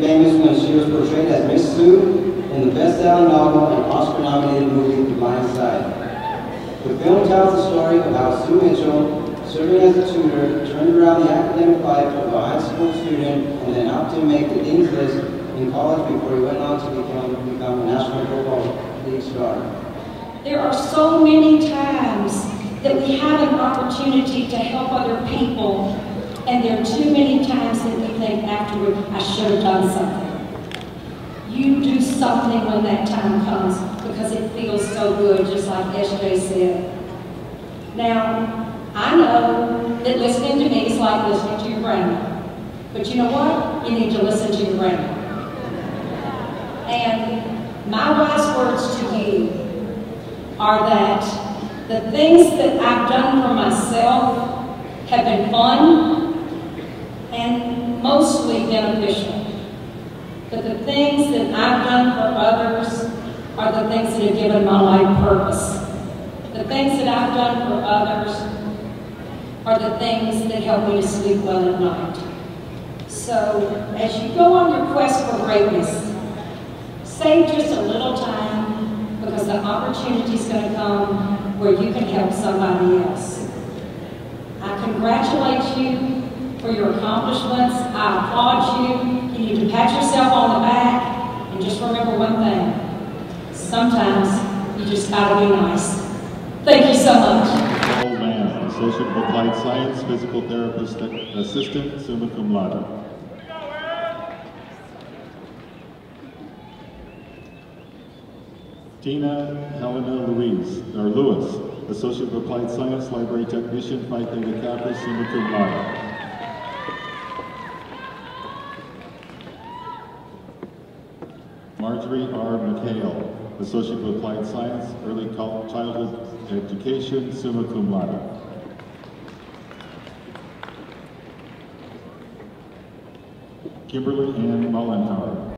famous when she was portrayed as Miss Sue in the best-selling novel and Oscar-nominated movie, The Blind Side. The film tells the story of how Sue Mitchell, serving as a tutor, turned around the academic life of a high school student and then opted to make the dean's list in college before he went on to become, become a National Football League star. There are so many times that we have an opportunity to help other people and there are too many times that we think afterward, I should have done something. You do something when that time comes because it feels so good, just like SJ said. Now, I know that listening to me is like listening to your grandma. But you know what? You need to listen to your grandma. And my wise words to you are that the things that I've done for myself have been fun and mostly beneficial. But the things that I've done for others are the things that have given my life purpose. The things that I've done for others are the things that help me to sleep well at night. So as you go on your quest for greatness, save just a little time because the opportunity is going to come where you can help somebody else. I congratulate you for your accomplishments. I applaud you. You need to pat yourself on the back and just remember one thing. Sometimes you just gotta be nice. Thank you so much. Old man, Associate of Applied Science, Physical Therapist Assistant, summa cum laude. Tina Helena Louise, or Lewis, Associate of Applied Science, Library Technician, Phi Theta Kappa, summa cum laude. Marjorie R. McHale, Associate of Applied Science, Early Childhood Education, summa cum laude. Kimberly Ann Mullenhour,